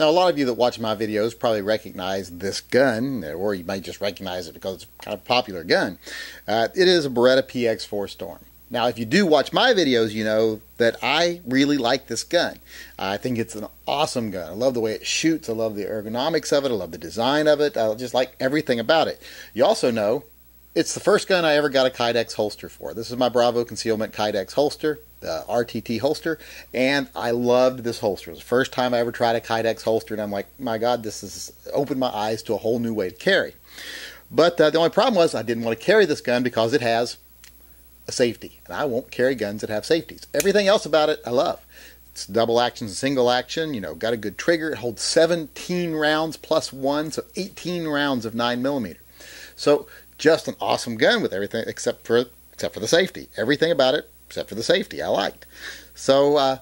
Now, a lot of you that watch my videos probably recognize this gun, or you might just recognize it because it's kind of a popular gun. Uh, it is a Beretta PX4 Storm. Now, if you do watch my videos, you know that I really like this gun. I think it's an awesome gun. I love the way it shoots. I love the ergonomics of it. I love the design of it. I just like everything about it. You also know it's the first gun I ever got a Kydex holster for. This is my Bravo Concealment Kydex holster, the RTT holster, and I loved this holster. It was the first time I ever tried a Kydex holster, and I'm like, my God, this has opened my eyes to a whole new way to carry. But uh, the only problem was I didn't want to carry this gun because it has a safety, and I won't carry guns that have safeties. Everything else about it, I love. It's double action single action. You know, got a good trigger. It holds 17 rounds plus one, so 18 rounds of 9 millimeter. So just an awesome gun with everything except for except for the safety. Everything about it except for the safety I liked. So uh,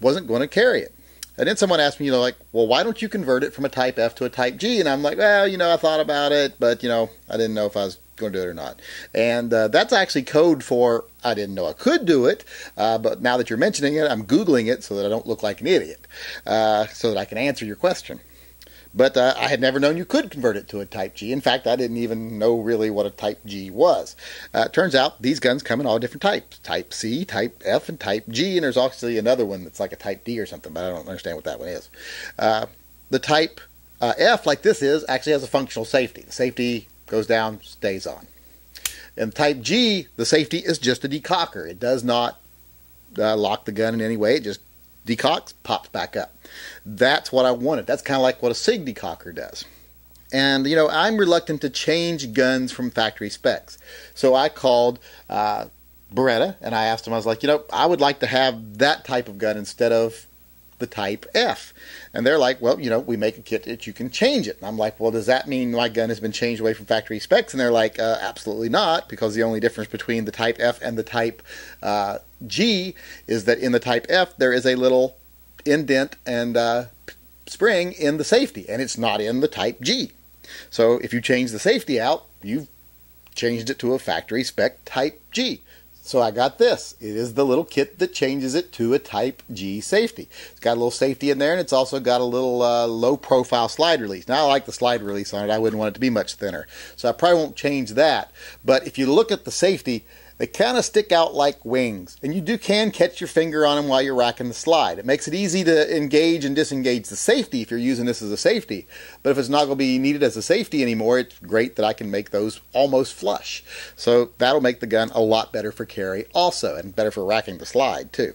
wasn't going to carry it. And then someone asked me, you know, like, well, why don't you convert it from a Type F to a Type G? And I'm like, well, you know, I thought about it, but you know, I didn't know if I was going to do it or not. And uh, that's actually code for I didn't know I could do it, uh, but now that you're mentioning it, I'm googling it so that I don't look like an idiot, uh, so that I can answer your question. But uh, I had never known you could convert it to a Type G. In fact, I didn't even know really what a Type G was. Uh, turns out these guns come in all different types Type C, Type F, and Type G. And there's actually another one that's like a Type D or something, but I don't understand what that one is. Uh, the Type uh, F, like this is, actually has a functional safety. The safety goes down, stays on. In Type G, the safety is just a decocker. It does not uh, lock the gun in any way, it just decocks, pops back up. That's what I wanted. That's kind of like what a SIG decocker does. And, you know, I'm reluctant to change guns from factory specs. So I called uh, Beretta and I asked him, I was like, you know, I would like to have that type of gun instead of the Type F. And they're like, well, you know, we make a kit that you can change it. And I'm like, well, does that mean my gun has been changed away from factory specs? And they're like, uh, absolutely not, because the only difference between the Type F and the Type uh, G is that in the Type F there is a little indent and uh, spring in the safety, and it's not in the Type G. So if you change the safety out, you've changed it to a factory spec Type G. So I got this. It is the little kit that changes it to a Type G safety. It's got a little safety in there, and it's also got a little uh, low profile slide release. Now I like the slide release on it. I wouldn't want it to be much thinner. So I probably won't change that. But if you look at the safety, they kind of stick out like wings, and you do can catch your finger on them while you're racking the slide. It makes it easy to engage and disengage the safety if you're using this as a safety. But if it's not going to be needed as a safety anymore, it's great that I can make those almost flush. So that'll make the gun a lot better for carry also, and better for racking the slide too.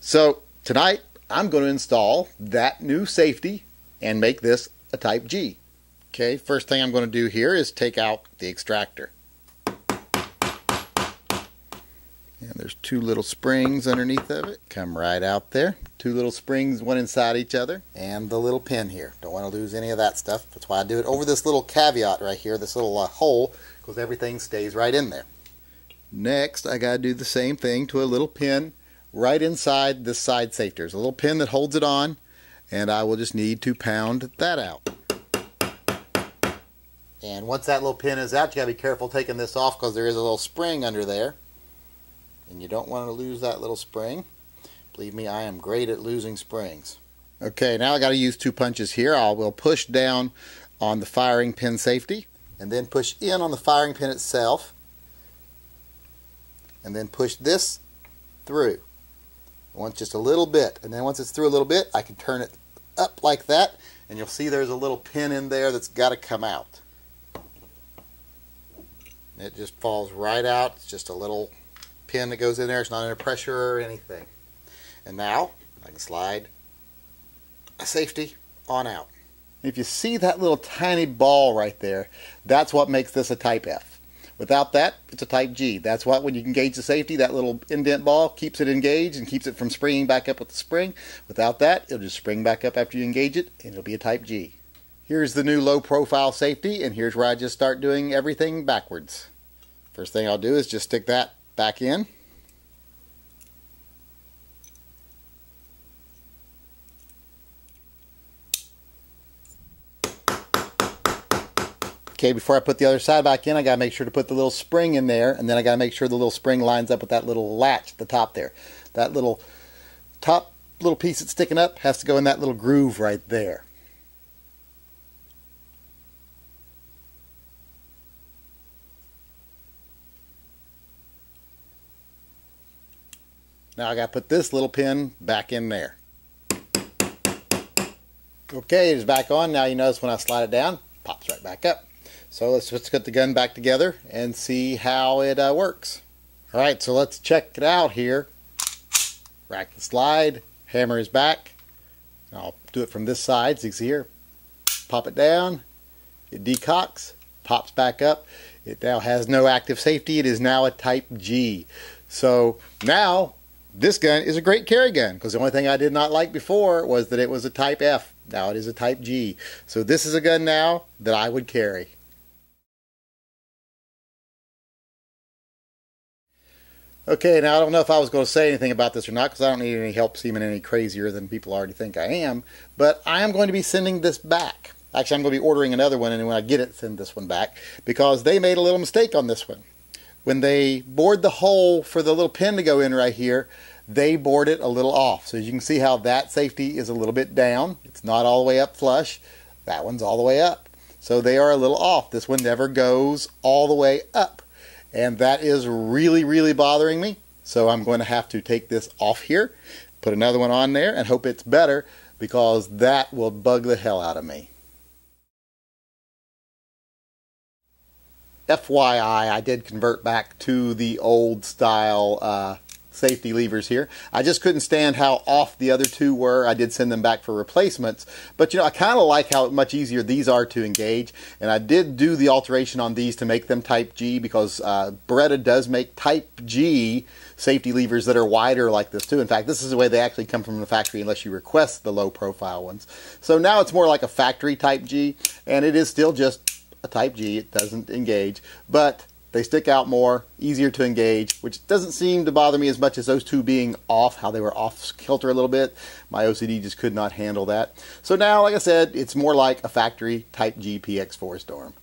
So tonight I'm going to install that new safety and make this a Type G. Okay, first thing I'm going to do here is take out the extractor. There's two little springs underneath of it. Come right out there. Two little springs, one inside each other. And the little pin here. Don't want to lose any of that stuff. That's why I do it over this little caveat right here, this little uh, hole, because everything stays right in there. Next, I got to do the same thing to a little pin right inside this side safety. There's a little pin that holds it on, and I will just need to pound that out. And once that little pin is out, you got to be careful taking this off because there is a little spring under there and you don't want to lose that little spring. Believe me, I am great at losing springs. Okay, now I got to use two punches here. I will push down on the firing pin safety and then push in on the firing pin itself and then push this through. Once just a little bit and then once it's through a little bit I can turn it up like that and you'll see there's a little pin in there that's got to come out. It just falls right out. It's just a little pin that goes in there. It's not under pressure or anything. And now I can slide a safety on out. If you see that little tiny ball right there, that's what makes this a Type F. Without that, it's a Type G. That's what, when you engage the safety, that little indent ball keeps it engaged and keeps it from springing back up with the spring. Without that, it'll just spring back up after you engage it, and it'll be a Type G. Here's the new low profile safety, and here's where I just start doing everything backwards. First thing I'll do is just stick that back in. Okay, before I put the other side back in, I gotta make sure to put the little spring in there, and then I gotta make sure the little spring lines up with that little latch at the top there. That little top little piece that's sticking up has to go in that little groove right there. Now I got to put this little pin back in there. Okay, it is back on. Now you notice when I slide it down, pops right back up. So let's just put the gun back together and see how it uh, works. All right, so let's check it out here. Rack the slide, hammer is back. I'll do it from this side, so you see here. Pop it down, it decocks, pops back up. It now has no active safety. It is now a Type G. So now this gun is a great carry gun because the only thing I did not like before was that it was a Type F. Now it is a Type G. So this is a gun now that I would carry. Okay, now I don't know if I was going to say anything about this or not because I don't need any help seeming any crazier than people already think I am, but I am going to be sending this back. Actually, I'm going to be ordering another one, and when I get it, send this one back because they made a little mistake on this one. When they bored the hole for the little pin to go in right here, they bored it a little off. So you can see how that safety is a little bit down. It's not all the way up flush. That one's all the way up. So they are a little off. This one never goes all the way up. And that is really, really bothering me. So I'm going to have to take this off here, put another one on there, and hope it's better because that will bug the hell out of me. FYI, I did convert back to the old style uh, safety levers here. I just couldn't stand how off the other two were. I did send them back for replacements, but you know, I kind of like how much easier these are to engage, and I did do the alteration on these to make them Type G because uh, Beretta does make Type G safety levers that are wider like this too. In fact, this is the way they actually come from the factory unless you request the low profile ones. So now it's more like a factory Type G, and it is still just a Type G. It doesn't engage, but they stick out more, easier to engage, which doesn't seem to bother me as much as those two being off, how they were off kilter a little bit. My OCD just could not handle that. So now, like I said, it's more like a factory Type G PX4 Storm.